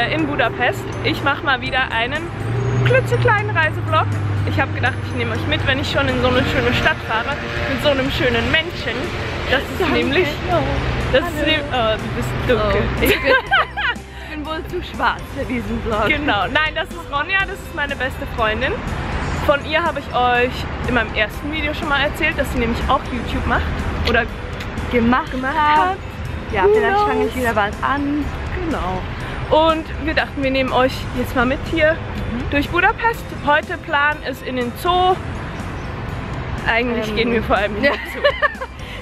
hier in Budapest. Ich mache mal wieder einen klitzekleinen Reisevlog. Ich habe gedacht, ich nehme euch mit, wenn ich schon in so eine schöne Stadt fahre, mit so einem schönen Menschen. Das ist Danke. nämlich... Das ist nehm, oh, du bist dunkel. Oh, ich bin, ich bin wohl zu schwarz für diesen Vlog. Genau, nein, das ist Ronja, das ist meine beste Freundin. Von ihr habe ich euch in meinem ersten Video schon mal erzählt, dass sie nämlich auch YouTube macht. Oder Gemacht, gemacht hat. hat. Ja, vielleicht fange ich wieder bald an. Genau. Und wir dachten, wir nehmen euch jetzt mal mit hier durch Budapest. Heute Plan ist in den Zoo. Eigentlich Ähm, gehen wir vor allem in den Zoo.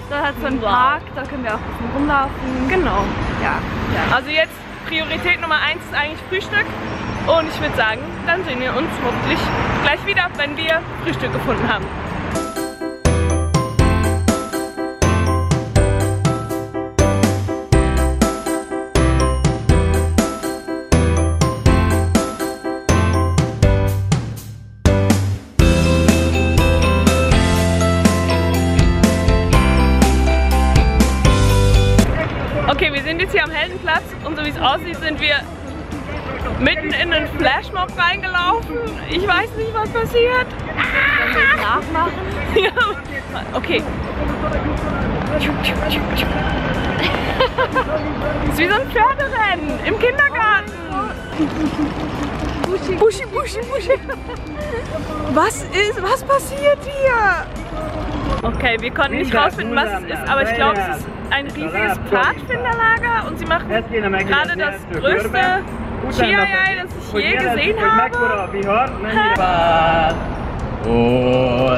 Da hat so einen Wow. Park, da können wir auch ein bisschen rumlaufen. Genau. Ja. Ja. Also jetzt Priorität Nummer eins ist eigentlich Frühstück. Und ich würde sagen, dann sehen wir uns hoffentlich gleich wieder, wenn wir Frühstück gefunden haben. Ich weiß nicht, was passiert. Nachmachen. Ja, okay. Das ist wie so ein Pferderennen im Kindergarten. Buschi, Buschi, Buschi, Buschi. Was ist, was passiert hier? Okay, wir konnten nicht rausfinden, was es ist, aber ich glaube, es ist ein riesiges Pfadfinderlager und sie machen gerade das größte Chiai, das ich je gesehen habe. No.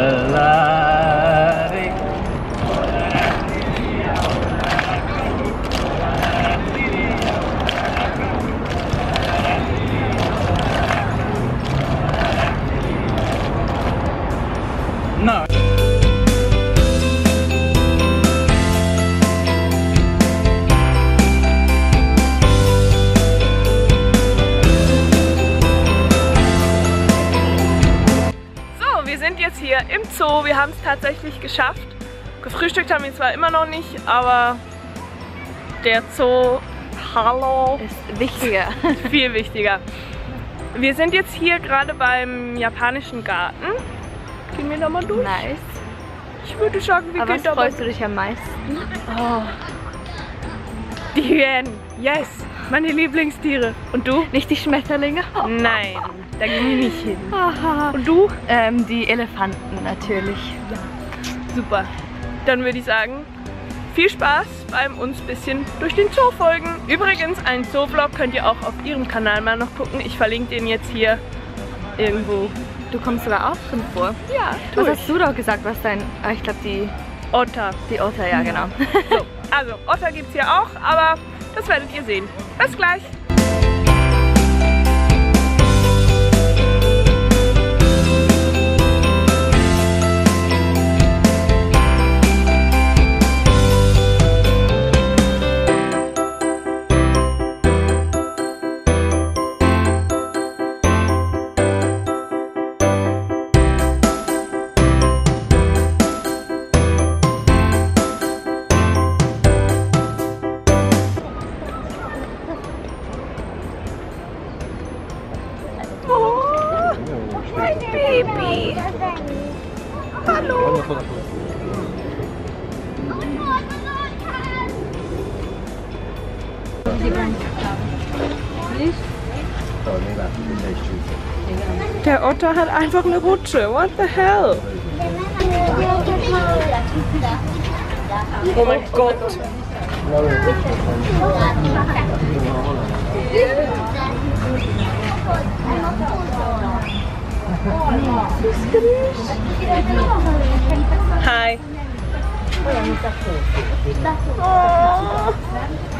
Zoo. Wir haben es tatsächlich geschafft. Gefrühstückt haben wir zwar immer noch nicht, aber der Zoo, hallo, Ist wichtiger. viel wichtiger. Wir sind jetzt hier gerade beim japanischen Garten. Gehen wir da mal durch? Nice. Ich würde sagen, wir Aber gehen was da mal freust du dich am meisten? Oh. Die Hyänen. Yes, meine Lieblingstiere. Und du? Nicht die Schmetterlinge? Nein, da gehen wir nicht hin. Haha. Und du? Ähm, die Elefanten natürlich. Super. Dann würde ich sagen, viel Spaß beim uns bisschen durch den Zoo folgen. Übrigens, einen Zoo-Vlog könnt ihr auch auf ihrem Kanal mal noch gucken. Ich verlinke den jetzt hier irgendwo. Du kommst sogar auch drin vor. Ja, Was tu hast du doch gesagt, was dein... Ah, ich glaube die, Otter. die Otter, ja genau. So, also Otter gibt es hier auch, aber das werdet ihr sehen. Bis gleich. Der Otter hat einfach eine Rutsche. What the hell? Oh mein Gott. Hi. Oh.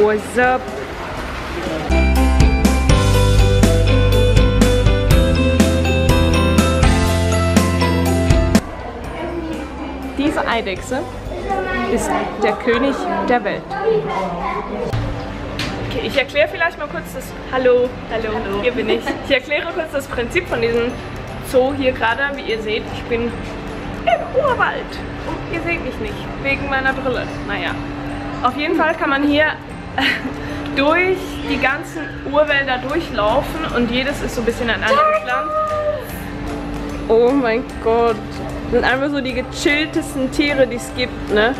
What's up? Diese Eidechse ist der König der Welt. Okay, ich erkläre vielleicht mal kurz das... Hallo, hallo, hallo, hier bin ich. Ich erkläre kurz das Prinzip von diesem Zoo hier gerade. Wie ihr seht, ich bin im Urwald. Und ihr seht mich nicht, wegen meiner Brille. Naja, auf jeden Fall kann man hier durch die ganzen Urwälder durchlaufen und jedes ist so ein bisschen ein anderes Land. Oh mein Gott. Das sind einfach so die gechilltesten Tiere, die es gibt, ne?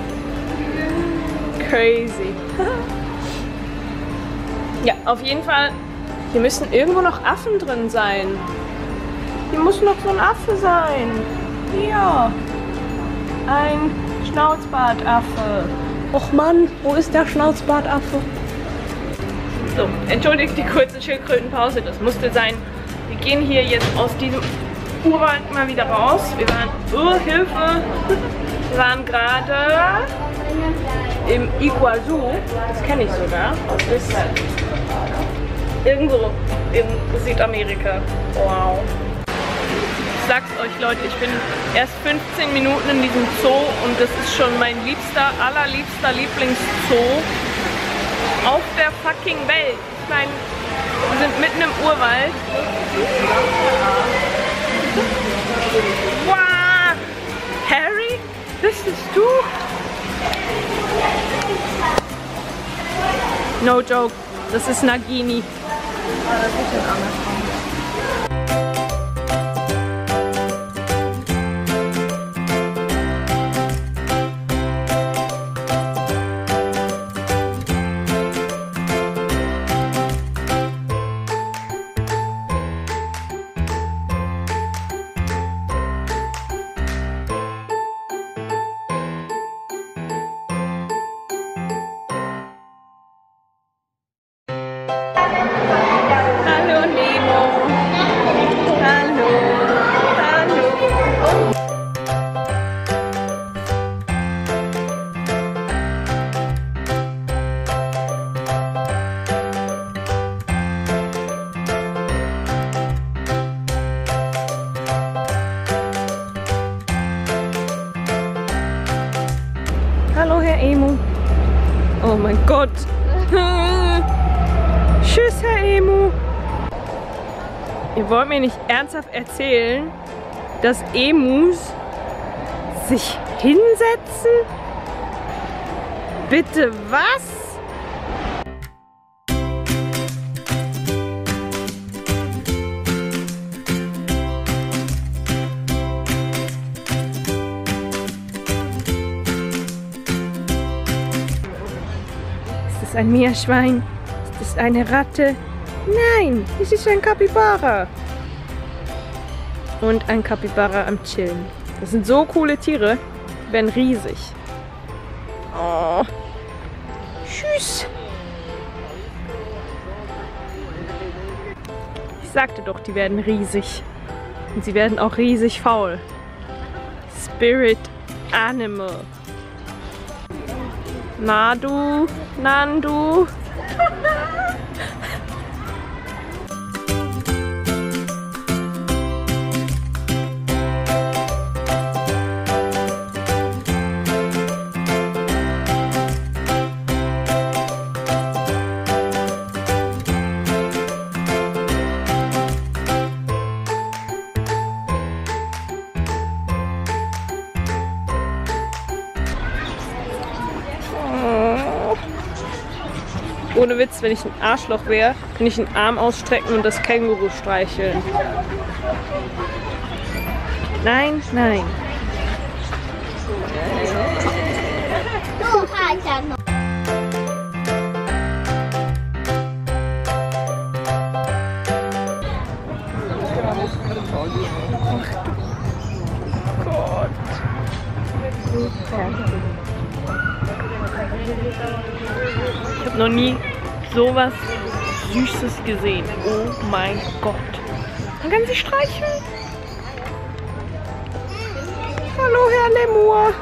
Crazy. ja, auf jeden Fall, hier müssen irgendwo noch Affen drin sein. Hier muss noch so ein Affe sein. Hier. Ein Schnauzbartaffe. Och Mann, wo ist der Schnauzbartaffe? So, entschuldigt die kurze Schildkrötenpause, das musste sein. Wir gehen hier jetzt aus diesem Urwald mal wieder raus. Wir waren, oh Hilfe, wir waren gerade im Iguazu, das kenne ich sogar. Das ist irgendwo in Südamerika. Wow. Ich sag's euch Leute, ich bin erst 15 Minuten in diesem Zoo und das ist schon mein liebster, allerliebster Lieblingszoo auf der fucking Welt. Ich meine, wir sind mitten im Urwald. Wow! Harry? Das bist du? No joke, das ist Nagini. Ah, das ist ein anderes Gott. Tschüss, Herr Emu. Ihr wollt mir nicht ernsthaft erzählen, dass Emus sich hinsetzen? Bitte was? Das ein Meerschwein? Ist das eine Ratte? Nein, es ist ein Kapibara. Und ein Kapibara am Chillen. Das sind so coole Tiere. Die werden riesig. Oh. Tschüss. Ich sagte doch, die werden riesig. Und sie werden auch riesig faul. Spirit Animal. Nadu, Nandu. Ohne Witz, wenn ich ein Arschloch wäre, könnte ich einen Arm ausstrecken und das Känguru streicheln. Nein, nein. Du Alter noch. Gott. Ich habe noch nie sowas Süßes gesehen. Oh mein Gott. Man kann sie streicheln. Hallo, Herr Lemur.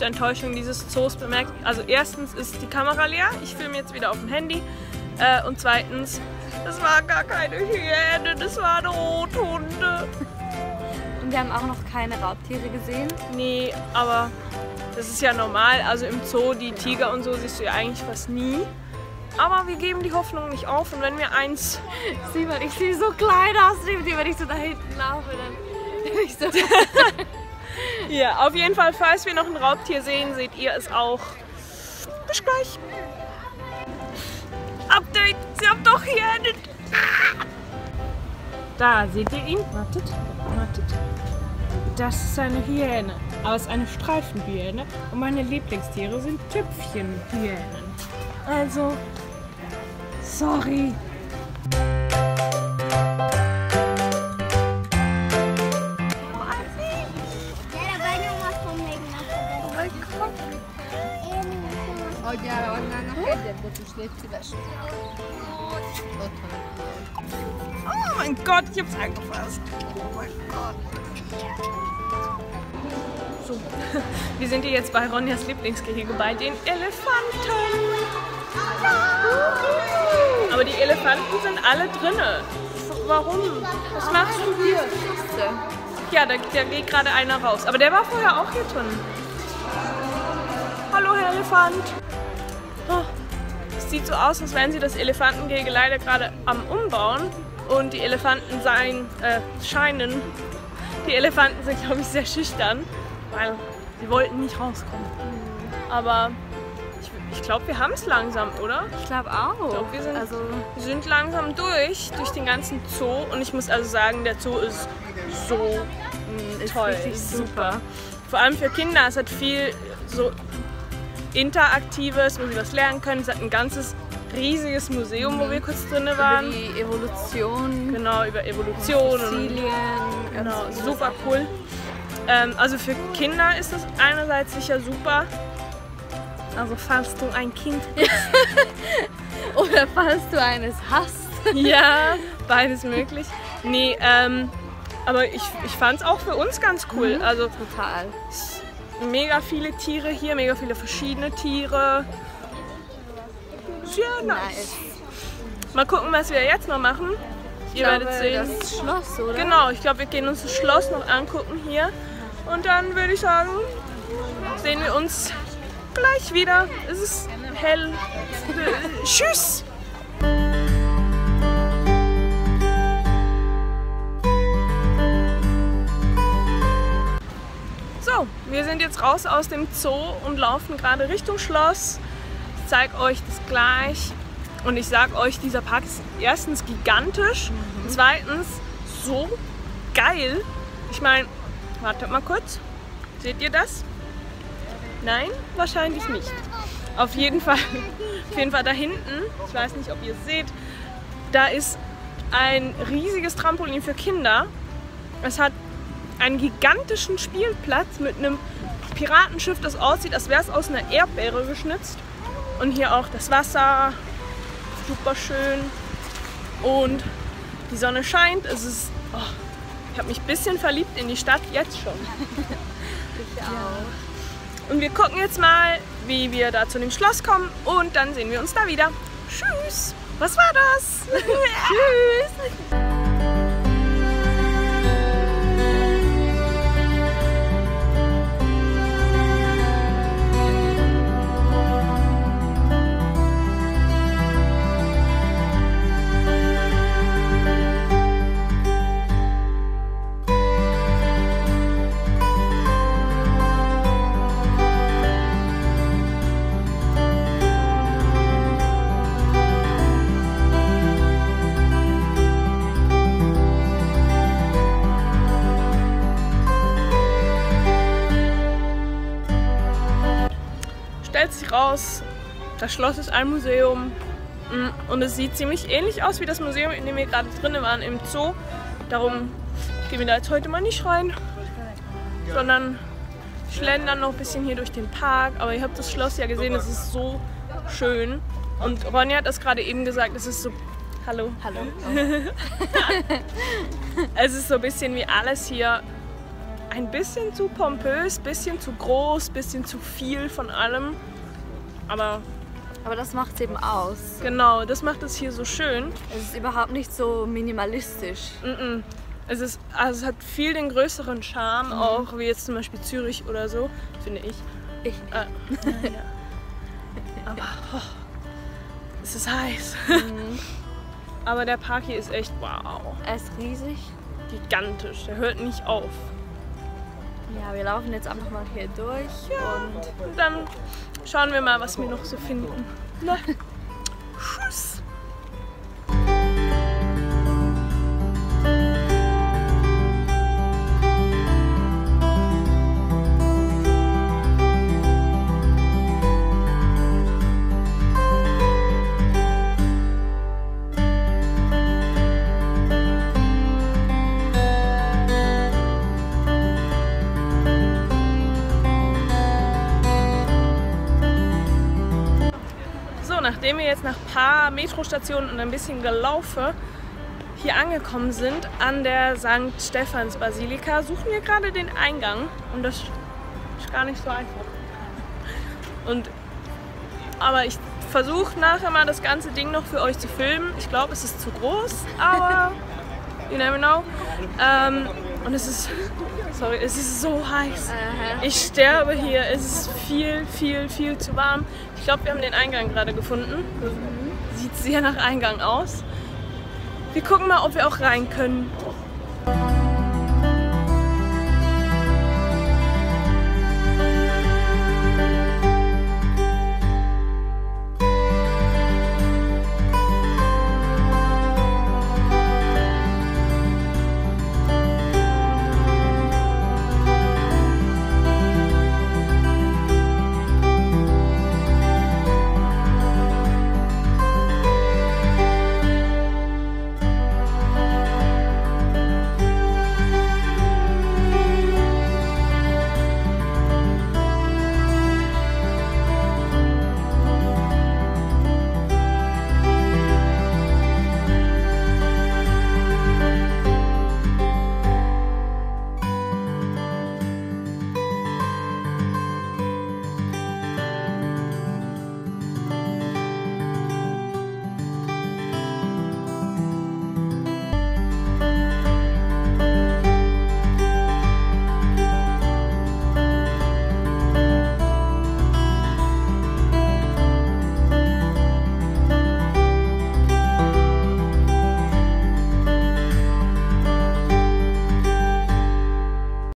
Größte Enttäuschung dieses Zoos bemerkt. Also erstens ist die Kamera leer, ich filme jetzt wieder auf dem Handy. Äh, und zweitens, das war gar keine Hyäne, das waren Rothunde. Und wir haben auch noch keine Raubtiere gesehen. Nee, aber das ist ja normal. Also im Zoo, die Tiger und so siehst du ja eigentlich fast nie. Aber wir geben die Hoffnung nicht auf und wenn wir eins... Simon, ich sehe so klein aus, wenn ich so da hinten laufe, dann bin ich so... ja, auf jeden Fall, falls wir noch ein Raubtier sehen, seht ihr es auch. Bis gleich. Update, sie haben doch hier einen... Da, seht ihr ihn? Wartet, wartet. Das ist eine Hyäne, aber es ist eine Streifenhyäne und meine Lieblingstiere sind Tüpfchenhyänen. Also, sorry. Adjál Annának egyet, bocsús, légy szíves. Otthon. Oh mein Gott, ich hab's angefasst. Oh mein Gott. So, wir sind hier jetzt bei Ronjas Lieblingsgehege, bei den Elefanten. Aber die Elefanten sind alle drinne. Warum? Was machst du hier? Ja, da, da geht gerade einer raus. Aber der war vorher auch hier drin. Hallo, Herr Elefant. Oh, es sieht so aus, als wären sie das Elefantengehege leider gerade am Umbauen. Und die Elefanten seien, äh, scheinen, die Elefanten sind, glaube ich, sehr schüchtern, weil sie wollten nicht rauskommen. Aber ich, ich glaube, wir haben es langsam, oder? Ich glaube auch. Ich glaube, wir sind, also, wir sind langsam durch, durch den ganzen Zoo. Und ich muss also sagen, der Zoo ist so mm, Ist toll, richtig super. Vor allem für Kinder, es hat viel so Interaktives, wo sie was lernen können. Es hat ein ganzes riesiges Museum, wo wir kurz drin über waren. die Evolution, Genau, über Evolution und Fossilien, ganz Genau, super cool. Ähm, also für Kinder ist das einerseits sicher super. Also falls du ein Kind Oder falls du eines hast. ja, beides möglich. Nee, ähm, aber ich, ich fand es auch für uns ganz cool. Mhm. Also Total. Mega viele Tiere hier, mega viele verschiedene Tiere. Sehr nice. Mal gucken, was wir jetzt noch machen. Ich Ihr werdet sehen. das Schloss, oder? Genau, ich glaube, wir gehen uns das Schloss noch angucken hier. Und dann würde ich sagen, sehen wir uns gleich wieder. Es ist hell. Tschüss! Wir sind jetzt raus aus dem Zoo und laufen gerade Richtung Schloss. Ich zeige euch das gleich. Und ich sage euch, dieser Park ist erstens gigantisch, zweitens so geil. Ich meine, wartet mal kurz. Seht ihr das? Nein, wahrscheinlich nicht. Auf jeden Fall, auf jeden Fall da hinten, ich weiß nicht, ob ihr es seht, da ist ein riesiges Trampolin für Kinder. Es hat einen gigantischen Spielplatz mit einem Piratenschiff, das aussieht, als wäre es aus einer Erdbeere geschnitzt. Und hier auch das Wasser, super schön. Und die Sonne scheint. Es ist, oh, ich habe mich ein bisschen verliebt in die Stadt jetzt schon. Ich auch. Und wir gucken jetzt mal, wie wir da zu dem Schloss kommen und dann sehen wir uns da wieder. Tschüss. Was war das? Tschüss. Raus, das Schloss ist ein Museum mm, und es sieht ziemlich ähnlich aus wie das Museum, in dem wir gerade drin waren im Zoo. Darum gehen wir da jetzt heute mal nicht rein, sondern schlendern noch ein bisschen hier durch den Park. Aber ihr habt das Schloss ja gesehen, es ist so schön. Und Ronja hat das gerade eben gesagt, es ist so. Hallo. Hallo. Es ist so ein bisschen wie alles hier ein bisschen zu pompös, bisschen zu groß, bisschen zu viel von allem. Aber Aber das macht es eben aus. genau, das macht es hier so schön. Es ist überhaupt nicht so minimalistisch. Mm-mm. Es, ist, also es hat viel den größeren Charme, auch wie jetzt zum Beispiel Zürich oder so, finde ich. Ich. Äh, ja. Aber oh, es ist heiß. Aber der Park hier ist echt wow, Er ist riesig. gigantisch. Der hört nicht auf. Ja, wir laufen jetzt einfach mal hier durch und Und dann schauen wir mal, was wir noch so finden. Na, tschüss. Paar Metrostationen und ein bisschen gelaufen hier angekommen sind an der St. Stephans Basilika, suchen wir gerade den Eingang und das ist gar nicht so einfach. Und aber ich versuche nachher mal das ganze Ding noch für euch zu filmen. Ich glaube, es ist zu groß, aber you never know. Ähm, und es ist, sorry, es ist so heiß. Ich sterbe hier. Es ist viel, viel, viel zu warm. Ich glaube, wir haben den Eingang gerade gefunden. Sieht sehr nach Eingang aus. Wir gucken mal, ob wir auch rein können.